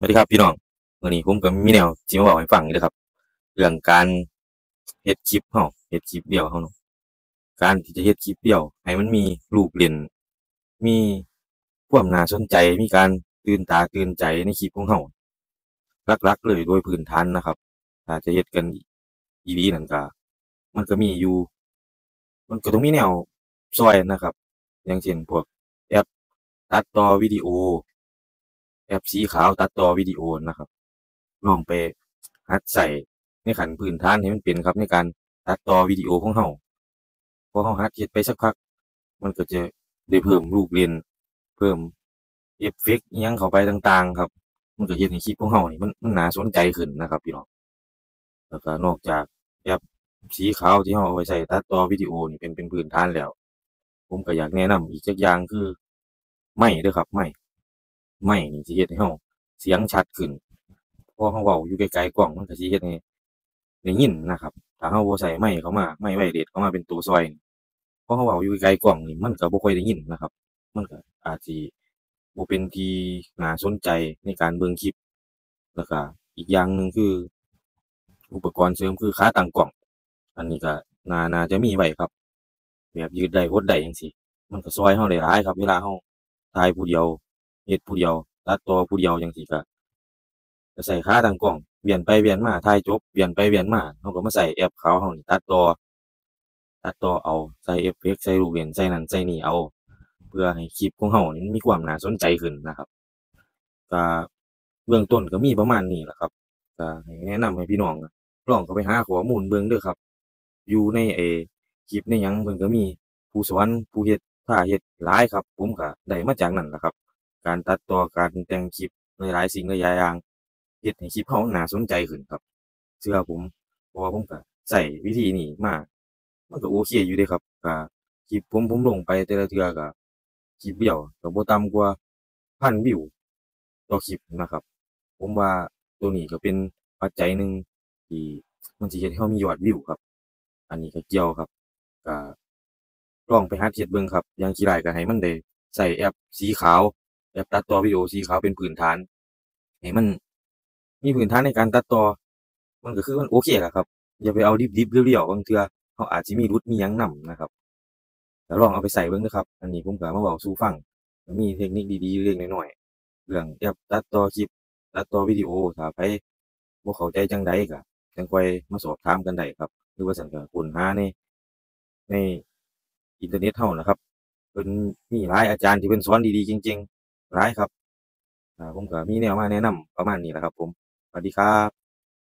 สวัสดีครับพี่น้องวันนี้ผมก็มีแนวที่มาบอกให้ฟังนะครับ เรื่องการเฮ็ดคลิปเฮาเฮ็ดคลิปเดียวเฮาเนาะการที่จะเฮ็ดคลิปเดียว ให้มันมีรูปเล่นมีความน่าสนใจมีการตื่นตาตื่นใจในคลิปของเฮาลักๆเลยโดยพื้นฐานนะครับ ถ้าจะเฮ็ดกันอีหลีนั่นก็มันก็มีอยู่ มันก็ต้องมีแนวซอยนะครับ อย่างเช่นพวกแอปตัดต่อวิดีโอ แอปสีขาวตัดต่อวิดีโอนะครับลองไปหัดใส่ในขั้นพื้นฐานให้มันเป็นครับในการตัดต่อวิดีโอของเฮาพอเฮาหัดเฮ็ดไปสักพัก มันก็จะได้เพิ่มลูกเล่นเพิ่มเอฟเฟกต์ยังเข้าไปต่าง ๆ ครับ มันก็เฮ็ดให้คลิปของเฮานี่มันมันน่าสนใจขึ้นนะครับพี่น้องแล้วก็นอกจากแอปสีขาวที่เฮาเอาไว้ใช้ตัดต่อวิดีโอนี่เป็นเป็นพื้นฐานแล้ว ผมก็อยากแนะนำอีกจักอย่างคือไมค์เด้อครับไมค์ ไมค์นี่สิเฮ็ดให้เฮาเสียงชัดขึ้นพอเฮาเว้าอยู่ไกลๆกล้องมันก็สิเฮ็ดให้ได้ยินนะครับ ถ้าเฮาบ่ใส่ไมค์เข้ามาไมค์ไวเลสเข้ามาเป็นตัวช่วยนี่พอเฮาเว้าอยู่ไกลๆกล้องนี่มันก็บ่ค่อยได้ยินนะครับ มันก็อาจสิบ่เป็นที่น่าสนใจในการเบิ่งคลิป แล้วก็อีกอย่างหนึ่งคือ อุปกรณ์เสริมคือขาตั้งกล้อง อันนี้ก็น่าน่าจะมีไว้ครับ แบบยืดได้หดได้จังซี่มันก็ช่วยเฮาได้หลายครับ เวลาเฮาถ่ายผู้เดียว เฮ็ดผู้เดียวตัดต่อผู้เดียวจังซี่ก็ก็ใช้ขาตั้งกล้องเวียนไปเวียนมาถ่ายจบเวียนไปเวียนมาเฮาก็มาใช้แอปเขาเฮานี่ตัดต่อตัดต่อเอาใส่เอฟเฟกต์ใส่รูปเล่นใส่นั่นใส่นี่เอา เพื่อให้คลิปของเฮานี่มีความน่าสนใจขึ้นนะครับก็เบื้องต้นก็มีประมาณนี้แหละครับก็ให้แนะนำให้พี่น้องลองเข้าไปหาข้อมูลเบิ่งเด้อครับ อยู่ในไอ้คลิปในหยังเพิ่นก็มีผู้สอนผู้เฮ็ดพาเฮ็ดหลายครับ ผมก็ได้มาจากนั่นแหละครับ การตัดต่อการแต่งคลิปหลายๆสิ่งหลายอย่างเฮ็ดให้คลิปเฮาน่าสนใจขึ้นครับ เชื่อผมเพราะว่าผมก็ใช้วิธีนี้มามันก็โอเคอยู่เดะครับก็คลิปผมผมลงไปแต่ละเทื่อก็คลิปเดียวก็บ่ต่ำกว่าพันวิวต่อคลิปนะครับ ผมว่าตัวนี้ก็เป็นปัจจัยหนึ่งที่มันสิเฮ็ดให้เรามียอดวิวครับ อันนี้ก็เกี่ยวครับก็ลองไปหัดเฮ็ดเบิ่งครับ อย่างขี้ร้ายก็ให้มันได้ใช้แอปสีขาว แอปตัดต่อวิดีโอสีขาวเป็นพื้นฐานให้มันมีพื้นฐานในการตัดต่อ มันก็คือมันโอเคแหละครับ อย่าไปเอาดิบๆเรียวๆบางเทือเราอาจสิมีหลุดมียังนำนะครับก็ลองเอาไปใส่เบิ่งเด้อครับ อันนี้ผมก็มาเว้าสู่ฟัง มีเทคนิคดีๆเล็กๆน้อยๆเรื่องแอปตัดต่อคลิปตัดต่อวิดีโอถ้าไผบ่เข้าใจจังใดก็จังค่อยมาสอบถามกันได้ครับหรือว่าซั่นก็ค้นหาในในอินเทอร์เน็ตเฮานะครับเพิ่นมีหลายอาจารย์ที่เพิ่นสอนดีๆจริงๆ หลายครับผมก็มีแนวมาแนะนำประมาณนี้แหละครับผมสวัสดีครับ